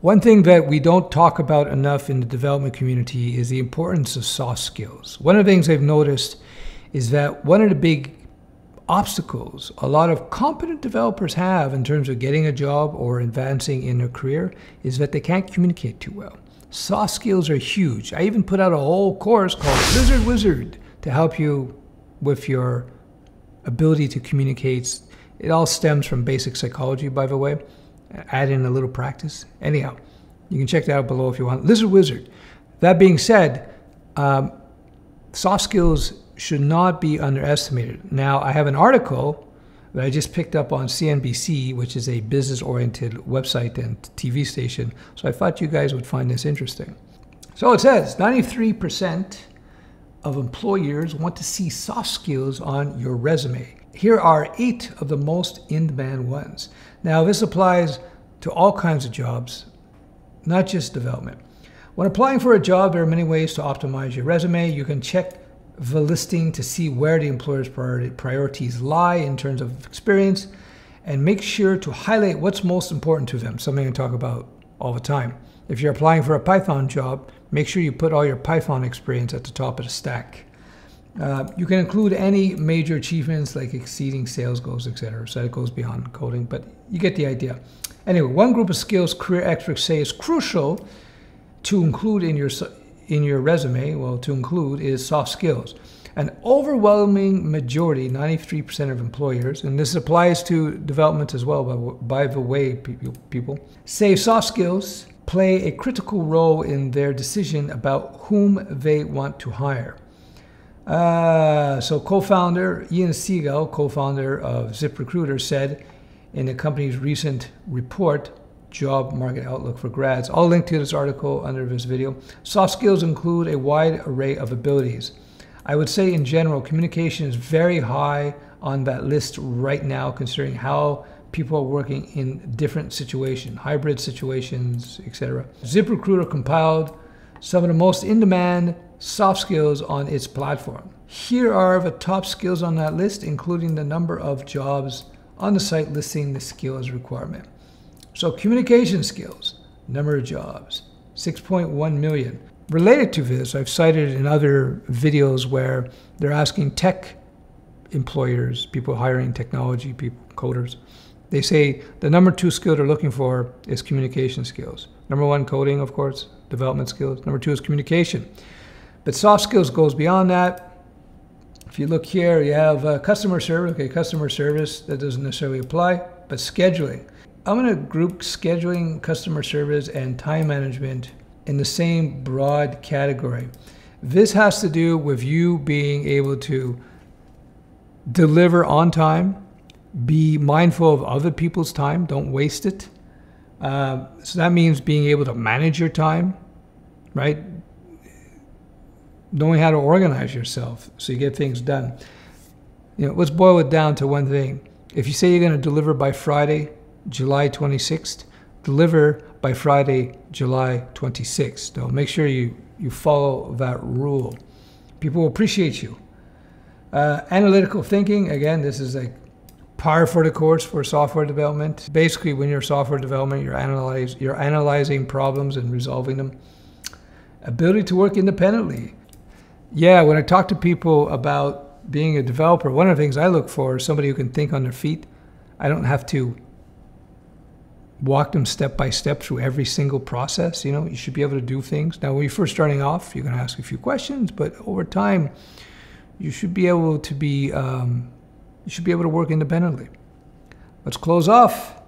One thing that we don't talk about enough in the development community is the importance of soft skills. One of the things I've noticed is that one of the big obstacles a lot of competent developers have in terms of getting a job or advancing in their career is that they can't communicate too well. Soft skills are huge. I even put out a whole course called Lizard Wizard to help you with your ability to communicate. It all stems from basic psychology, by the way add in a little practice. Anyhow, you can check that out below if you want. Lizard Wizard. That being said, um, soft skills should not be underestimated. Now, I have an article that I just picked up on CNBC, which is a business oriented website and TV station. So I thought you guys would find this interesting. So it says 93% of employers want to see soft skills on your resume. Here are eight of the most in demand ones. Now, this applies to all kinds of jobs, not just development. When applying for a job, there are many ways to optimize your resume. You can check the listing to see where the employer's priorities lie in terms of experience and make sure to highlight what's most important to them, something I talk about all the time. If you're applying for a Python job, make sure you put all your Python experience at the top of the stack. Uh, you can include any major achievements like exceeding sales goals, etc. So it goes beyond coding, but you get the idea. Anyway, one group of skills career experts say is crucial to include in your in your resume. Well, to include is soft skills. An overwhelming majority, 93% of employers, and this applies to development as well, by, by the way, people, people say soft skills play a critical role in their decision about whom they want to hire. Uh, so co-founder Ian Siegel, co-founder of ZipRecruiter, said in the company's recent report, Job Market Outlook for Grads. I'll link to this article under this video. Soft skills include a wide array of abilities. I would say in general, communication is very high on that list right now, considering how people are working in different situations, hybrid situations, etc. ZipRecruiter compiled some of the most in-demand soft skills on its platform. Here are the top skills on that list, including the number of jobs on the site listing the skills requirement. So communication skills, number of jobs, 6.1 million. Related to this, I've cited in other videos where they're asking tech employers, people hiring technology people, coders, they say the number two skill they're looking for is communication skills. Number one, coding, of course, development skills. Number two is communication. But soft skills goes beyond that. If you look here, you have uh, customer service. Okay, customer service, that doesn't necessarily apply, but scheduling. I'm going to group scheduling, customer service, and time management in the same broad category. This has to do with you being able to deliver on time, be mindful of other people's time, don't waste it. Uh, so that means being able to manage your time, right? Knowing how to organize yourself so you get things done. You know, let's boil it down to one thing. If you say you're going to deliver by Friday, July 26th, deliver by Friday, July 26th. So make sure you, you follow that rule. People will appreciate you. Uh, analytical thinking, again, this is like par for the course for software development. Basically, when you're software development, you're, analyze, you're analyzing problems and resolving them. Ability to work independently. Yeah, when I talk to people about being a developer, one of the things I look for is somebody who can think on their feet. I don't have to walk them step by step through every single process. You know, you should be able to do things. Now, when you're first starting off, you're going to ask a few questions, but over time, you should be able to be um, you should be able to work independently. Let's close off.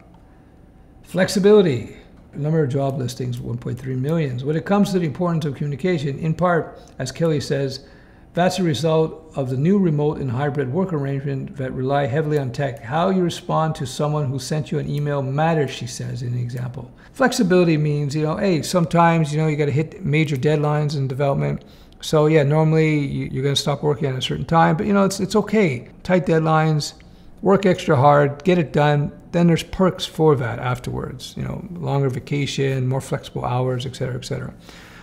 Flexibility number of job listings, 1.3 million. When it comes to the importance of communication, in part, as Kelly says, that's a result of the new remote and hybrid work arrangement that rely heavily on tech. How you respond to someone who sent you an email matters, she says in the example. Flexibility means, you know, hey, sometimes, you know, you got to hit major deadlines in development. So yeah, normally you're going to stop working at a certain time, but you know, it's, it's okay. Tight deadlines, work extra hard, get it done, then there's perks for that afterwards, you know, longer vacation, more flexible hours, et cetera, et cetera.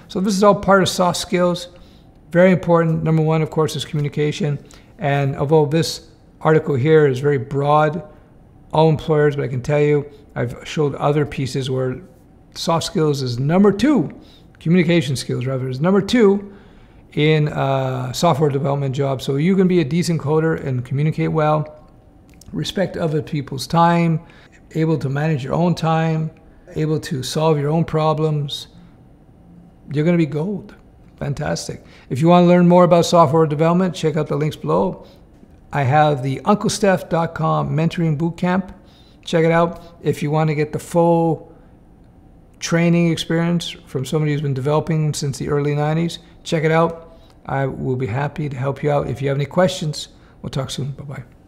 So this is all part of soft skills. Very important. Number one, of course, is communication. And although this article here is very broad, all employers, but I can tell you, I've showed other pieces where soft skills is number two, communication skills rather is number two in uh, software development jobs. So you can be a decent coder and communicate well, respect other people's time, able to manage your own time, able to solve your own problems. You're going to be gold. Fantastic. If you want to learn more about software development, check out the links below. I have the UncleStef.com mentoring bootcamp. Check it out if you want to get the full training experience from somebody who's been developing since the early 90s. Check it out. I will be happy to help you out. If you have any questions, we'll talk soon. Bye bye.